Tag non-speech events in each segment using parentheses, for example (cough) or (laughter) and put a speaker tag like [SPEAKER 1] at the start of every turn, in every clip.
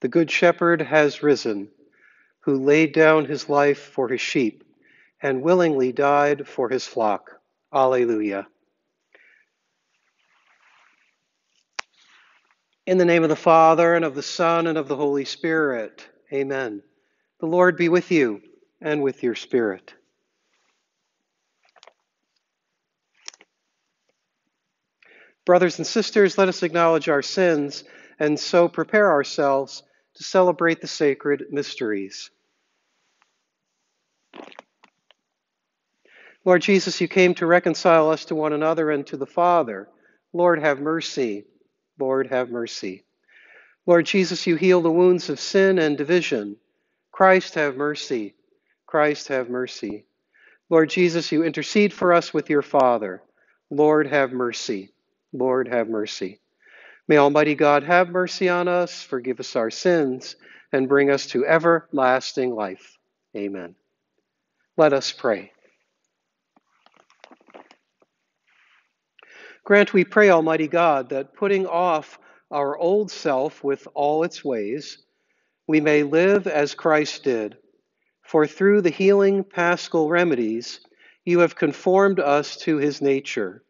[SPEAKER 1] The Good Shepherd has risen, who laid down his life for his sheep and willingly died for his flock. Alleluia. In the name of the Father, and of the Son, and of the Holy Spirit. Amen. The Lord be with you, and with your spirit. Brothers and sisters, let us acknowledge our sins and so prepare ourselves to celebrate the sacred mysteries. Lord Jesus, you came to reconcile us to one another and to the Father. Lord, have mercy. Lord, have mercy. Lord Jesus, you heal the wounds of sin and division. Christ, have mercy. Christ, have mercy. Lord Jesus, you intercede for us with your Father. Lord, have mercy. Lord, have mercy. May Almighty God have mercy on us, forgive us our sins, and bring us to everlasting life. Amen. Let us pray. Grant, we pray, Almighty God, that putting off our old self with all its ways, we may live as Christ did. For through the healing paschal remedies, you have conformed us to his nature,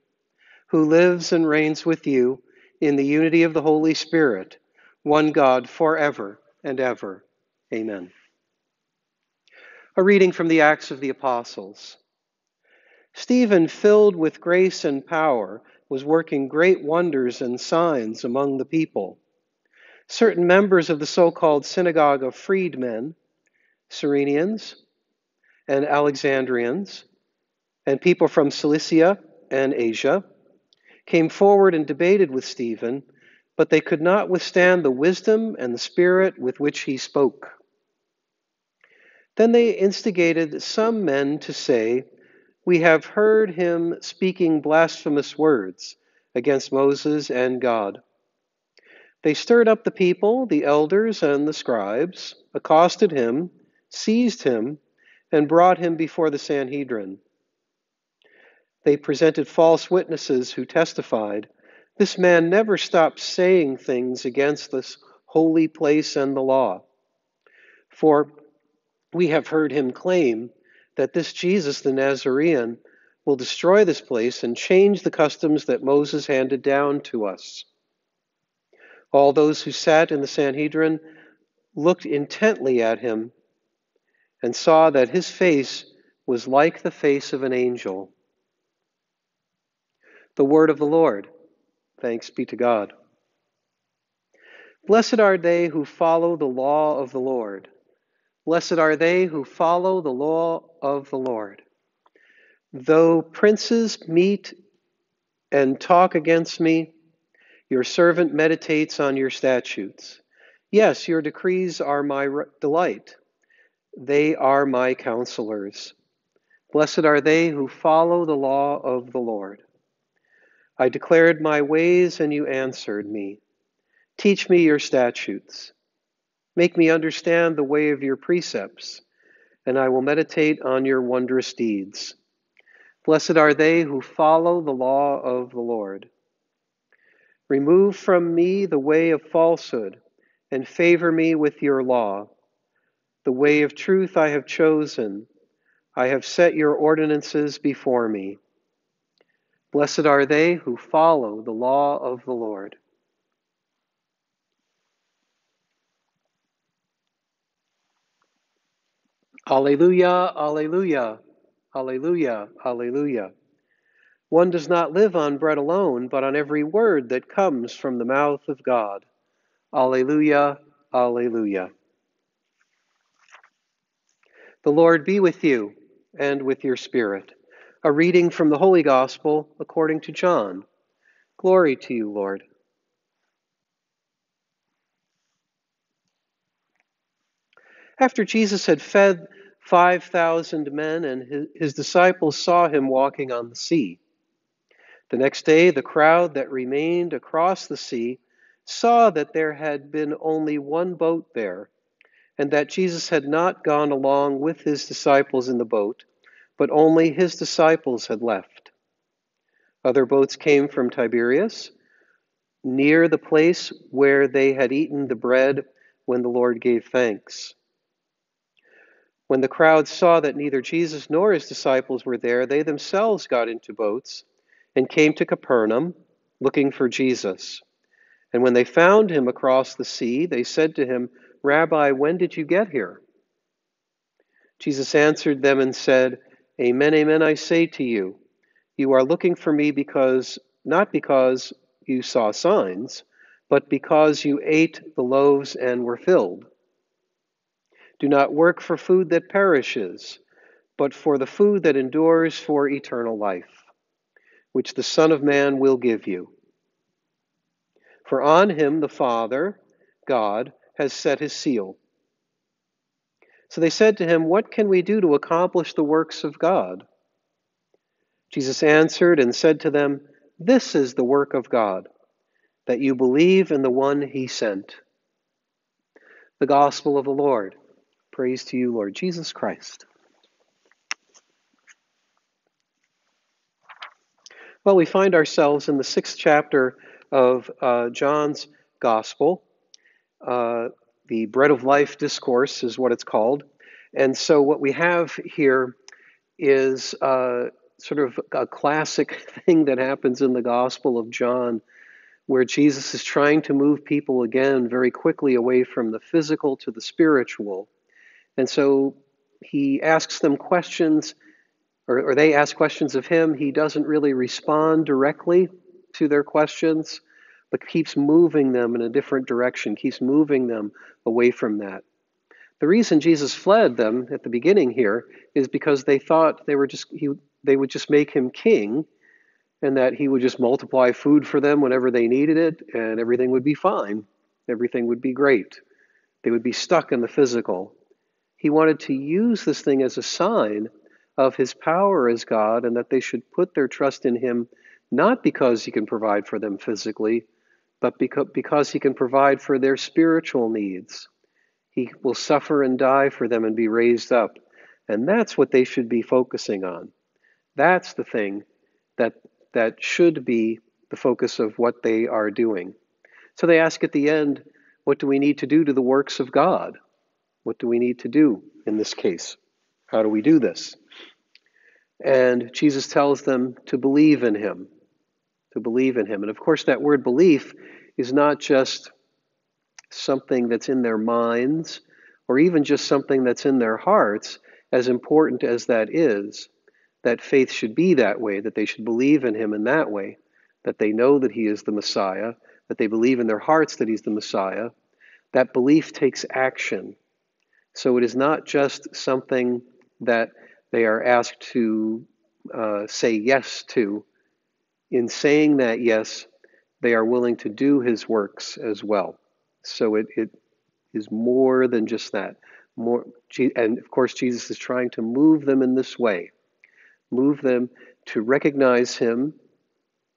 [SPEAKER 1] who lives and reigns with you in the unity of the Holy Spirit, one God, forever and ever. Amen. A reading from the Acts of the Apostles. Stephen, filled with grace and power, was working great wonders and signs among the people. Certain members of the so called synagogue of freedmen, Cyrenians and Alexandrians, and people from Cilicia and Asia, came forward and debated with Stephen, but they could not withstand the wisdom and the spirit with which he spoke. Then they instigated some men to say, we have heard him speaking blasphemous words against Moses and God. They stirred up the people, the elders, and the scribes, accosted him, seized him, and brought him before the Sanhedrin. They presented false witnesses who testified, This man never stopped saying things against this holy place and the law. For we have heard him claim that this Jesus the Nazarene will destroy this place and change the customs that Moses handed down to us. All those who sat in the Sanhedrin looked intently at him and saw that his face was like the face of an angel. The word of the Lord. Thanks be to God. Blessed are they who follow the law of the Lord. Blessed are they who follow the law of the Lord. Though princes meet and talk against me, your servant meditates on your statutes. Yes, your decrees are my delight. They are my counselors. Blessed are they who follow the law of the Lord. I declared my ways, and you answered me. Teach me your statutes. Make me understand the way of your precepts, and I will meditate on your wondrous deeds. Blessed are they who follow the law of the Lord. Remove from me the way of falsehood, and favor me with your law. The way of truth I have chosen. I have set your ordinances before me. Blessed are they who follow the law of the Lord. Alleluia, Alleluia, Alleluia, Alleluia. One does not live on bread alone, but on every word that comes from the mouth of God. Alleluia, Alleluia. The Lord be with you and with your spirit. A reading from the Holy Gospel according to John. Glory to you, Lord. After Jesus had fed 5,000 men, and his, disciples saw him walking on the sea. The next day, the crowd that remained across the sea saw that there had been only one boat there, and that Jesus had not gone along with his disciples in the boat, but only his disciples had left. Other boats came from Tiberias, near the place where they had eaten the bread when the Lord gave thanks. When the crowd saw that neither Jesus nor his disciples were there, they themselves got into boats and came to Capernaum looking for Jesus. And when they found him across the sea, they said to him, Rabbi, when did you get here? Jesus answered them and said, Amen, amen, I say to you, you are looking for me because, not because you saw signs, but because you ate the loaves and were filled. Do not work for food that perishes, but for the food that endures for eternal life, which the Son of Man will give you. For on him the Father, God, has set his seal. So they said to him, What can we do to accomplish the works of God? Jesus answered and said to them, This is the work of God, that you believe in the one he sent. The Gospel of the Lord. Praise to you, Lord Jesus Christ. Well, we find ourselves in the sixth chapter of uh, John's Gospel. Uh, the Bread of Life Discourse is what it's called. And so, what we have here is uh, sort of a classic (laughs) thing that happens in the Gospel of John, where Jesus is trying to move people again very quickly away from the physical to the spiritual. And so he asks them questions, or, or, they ask questions of him. He doesn't really respond directly to their questions, but keeps moving them in a different direction, keeps moving them away from that. The reason Jesus fled them at the beginning here is because they thought they were just he, they would just make him king and that he would just multiply food for them whenever they needed it and everything would be fine. Everything would be great. They would be stuck in the physical he wanted to use this thing as a sign of his power as God and that they should put their trust in him not because he can provide for them physically, but because he can provide for their spiritual needs. He will suffer and die for them and be raised up. And that's what they should be focusing on. That's the thing that, that should be the focus of what they are doing. So they ask at the end, What do we need to do to the works of God? What do we need to do in this case? How do we do this? And Jesus tells them to believe in him, to believe in him. And of course, that word belief is not just something that's in their minds or even just something that's in their hearts, as important as that is. That faith should be that way, that they should believe in him in that way, that they know that he is the Messiah, that they believe in their hearts that he's the Messiah. That belief takes action. So it is not just something that they are asked to uh, say yes to. In saying that yes, they are willing to do his works as well. So it, it is more than just that. More, and of course, Jesus is trying to move them in this way, move them to recognize him,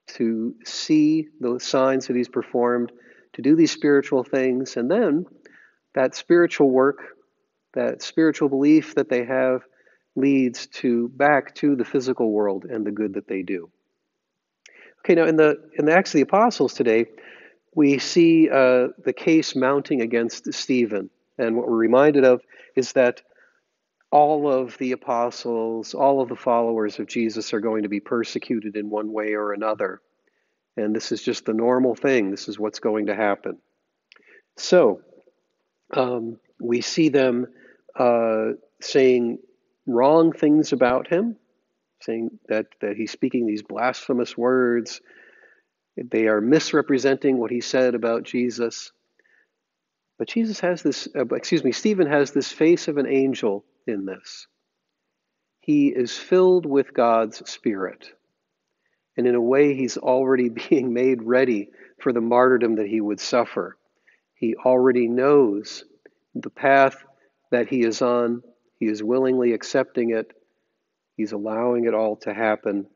[SPEAKER 1] to see the signs that he's performed, to do these spiritual things, and then that spiritual work that spiritual belief that they have leads to back to the physical world and the good that they do. Okay, now in the in the Acts of the Apostles today, we see uh, the case mounting against Stephen, and what we're reminded of is that all of the apostles, all of the followers of Jesus are going to be persecuted in one way or another. And this is just the normal thing. This is what's going to happen. So, um, we see them uh, saying wrong things about him, saying that, that he's speaking these blasphemous words. They are misrepresenting what he said about Jesus. But Jesus has this, uh, excuse me, Stephen has this face of an angel in this. He is filled with God's Spirit. And in a way, he's already (laughs) being made ready for the martyrdom that he would suffer. He already knows the path that he is on. He is willingly accepting it. He's allowing it all to happen.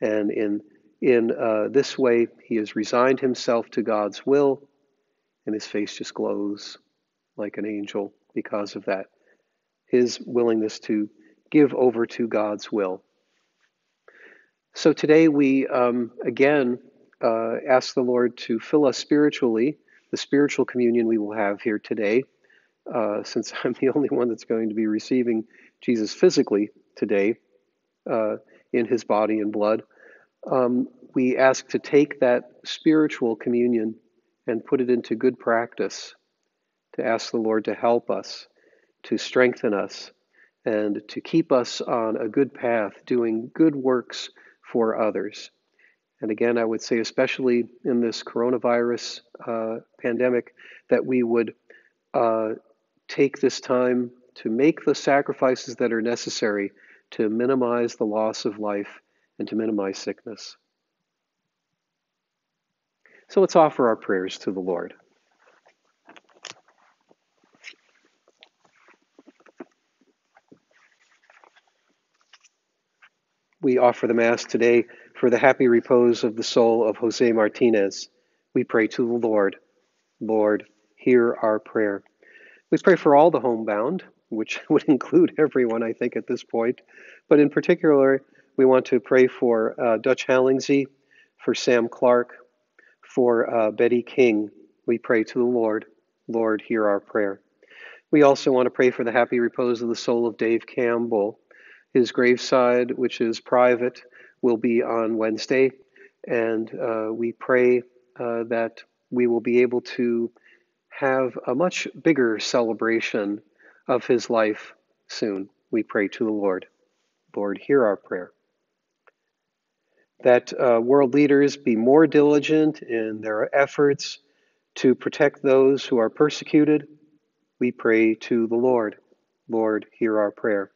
[SPEAKER 1] And in, in uh, this way, he has resigned himself to God's will, and his face just glows like an angel because of that. His willingness to give over to God's will. So today we um, again uh, ask the Lord to fill us spiritually the spiritual communion we will have here today, uh, since (laughs) I'm the only one that's going to be receiving Jesus physically today uh, in his body and blood, um, we ask to take that spiritual communion and put it into good practice, to ask the Lord to help us, to strengthen us, and to keep us on a good path, doing good works for others. And again, I would say, especially in this coronavirus uh, pandemic, that we would uh, take this time to make the sacrifices that are necessary to minimize the loss of life and to minimize sickness. So let's offer our prayers to the Lord. We offer the Mass today for the happy repose of the soul of Jose Martinez. We pray to the Lord. Lord, hear our prayer. We pray for all the homebound, which (laughs) would include everyone, I think, at this point. But in particular, we want to pray for uh, Dutch Hallingsey, for Sam Clark, for uh, Betty King. We pray to the Lord. Lord, hear our prayer. We also want to pray for the happy repose of the soul of Dave Campbell. His graveside, which is private, will be on Wednesday, and uh, we pray uh, that we will be able to have a much bigger celebration of his life soon. We pray to the Lord. Lord, hear our prayer. That uh, world leaders be more diligent in their efforts to protect those who are persecuted. We pray to the Lord. Lord, hear our prayer.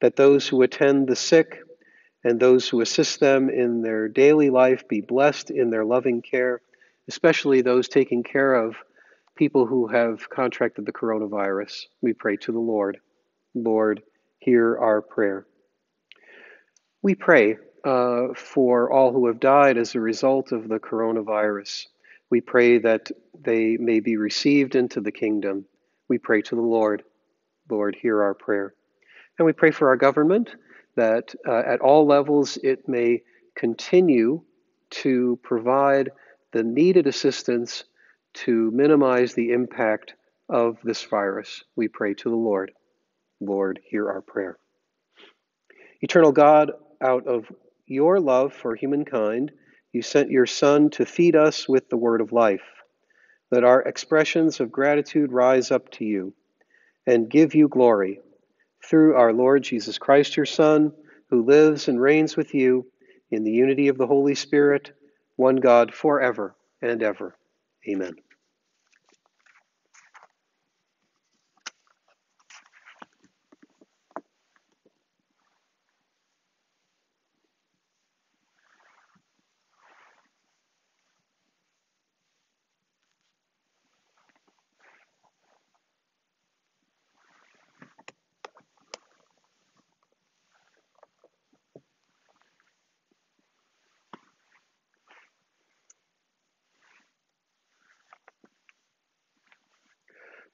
[SPEAKER 1] That those who attend the sick and those who assist them in their daily life be blessed in their loving care, especially those taking care of people who have contracted the coronavirus. We pray to the Lord. Lord, hear our prayer. We pray uh, for all who have died as a result of the coronavirus. We pray that they may be received into the kingdom. We pray to the Lord. Lord, hear our prayer. And we pray for our government that uh, at all levels it may continue to provide the needed assistance to minimize the impact of this virus. We pray to the Lord. Lord, hear our prayer. Eternal God, out of your love for humankind, you sent your Son to feed us with the word of life. Let our expressions of gratitude rise up to you and give you glory through our Lord Jesus Christ, your Son, who lives and reigns with you in the unity of the Holy Spirit, one God, forever and ever. Amen.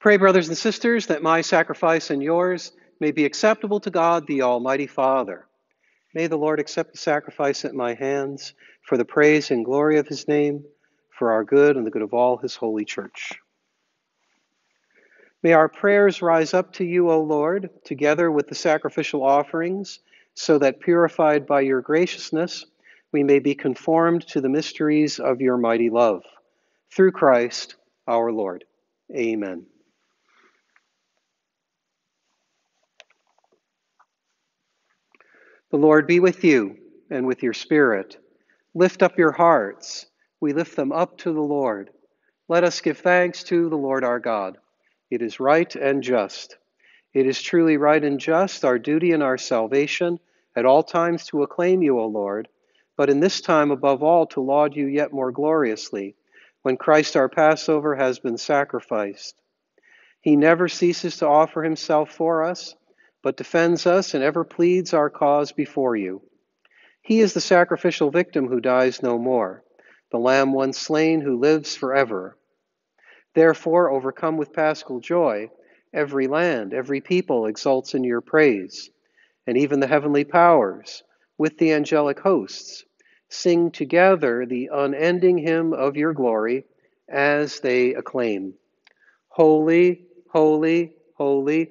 [SPEAKER 1] Pray, brothers and sisters, that my sacrifice and yours may be acceptable to God, the Almighty Father. May the Lord accept the sacrifice at my hands for the praise and glory of his name, for our good and the good of all his holy church. May our prayers rise up to you, O Lord, together with the sacrificial offerings, so that purified by your graciousness, we may be conformed to the mysteries of your mighty love. Through Christ our Lord. Amen. The Lord be with you and with your spirit. Lift up your hearts. We lift them up to the Lord. Let us give thanks to the Lord our God. It is right and just. It is truly right and just, our duty and our salvation, at all times to acclaim you, O Lord, but in this time above all to laud you yet more gloriously, when Christ our Passover has been sacrificed. He never ceases to offer himself for us but defends us and ever pleads our cause before you. He is the sacrificial victim who dies no more, the Lamb once slain who lives forever. Therefore, overcome with paschal joy, every land, every people exults in your praise, and even the heavenly powers, with the angelic hosts, sing together the unending hymn of your glory as they acclaim Holy, holy, holy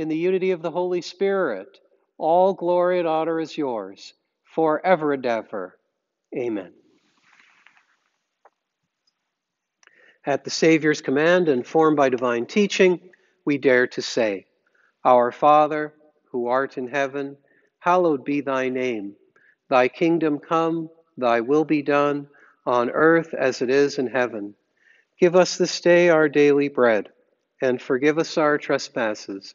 [SPEAKER 1] in the unity of the Holy Spirit, all glory and honor is yours, forever and ever. Amen. At the Savior's command, informed by divine teaching, we dare to say, Our Father, who art in heaven, hallowed be thy name. Thy kingdom come, thy will be done, on earth as it is in heaven. Give us this day our daily bread, and forgive us our trespasses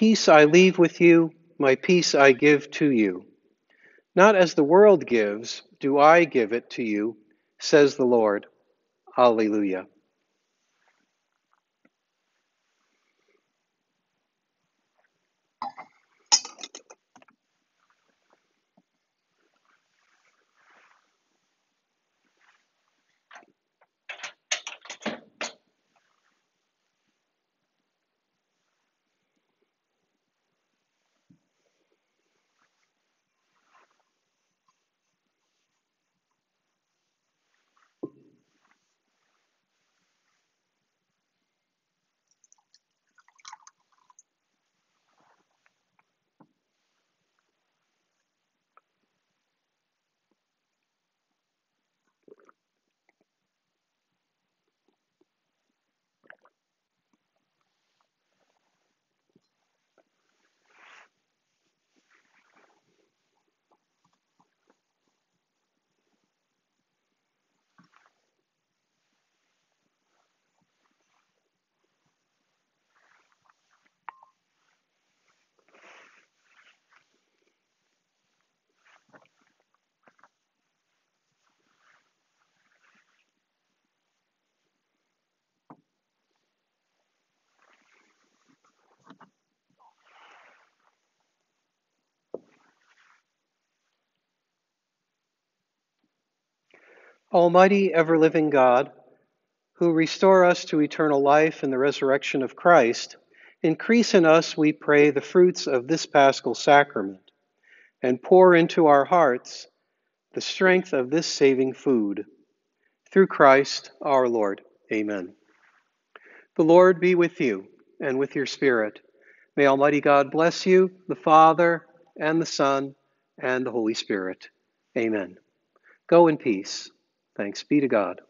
[SPEAKER 1] Peace I leave with you, my peace I give to you. Not as the world gives, do I give it to you, says the Lord. Alleluia. Almighty, ever living God, who restore us to eternal life in the resurrection of Christ, increase in us, we pray, the fruits of this paschal sacrament, and pour into our hearts the strength of this saving food. Through Christ our Lord. Amen. The Lord be with you and with your spirit. May Almighty God bless you, the Father, and the Son, and the Holy Spirit. Amen. Go in peace. Thanks be to God.